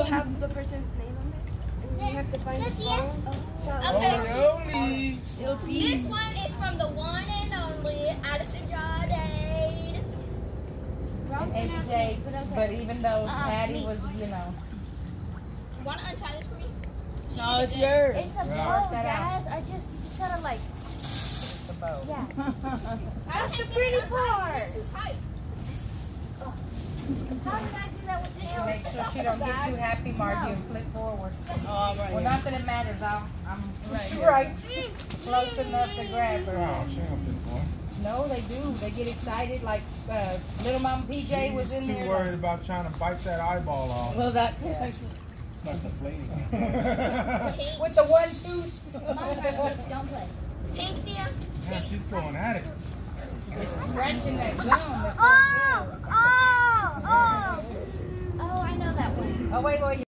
it'll have the person's name on it. And you have to find the phone. Okay. Holy. It'll be. This one is from the one and only Addison Jardine. And AJ, but even though uh, Addie me. was, you know, You want to untie this for me? No, it's yours. It's a Yeah. bow, that out. Jazz. I just, you just gotta like, the bow. yeah. That's the pretty part. Too tight. How did I do that with the nails? Make sure she don't get too happy, Margie, and flip forward. Oh, right. Well, not that it matters. I'm, I'm Right. right, close enough to grab her. Oh, she don't fit for it. No, they do. They get excited. Like uh, little Mama PJ was in Too there. worried like- about trying to bite that eyeball off. Well, that. Yeah. It's not deflating. Pink. with the one tooth. Don't play. Pink, dear. yeah, she's going at it. Scratching that gum. Oh, oh, oh.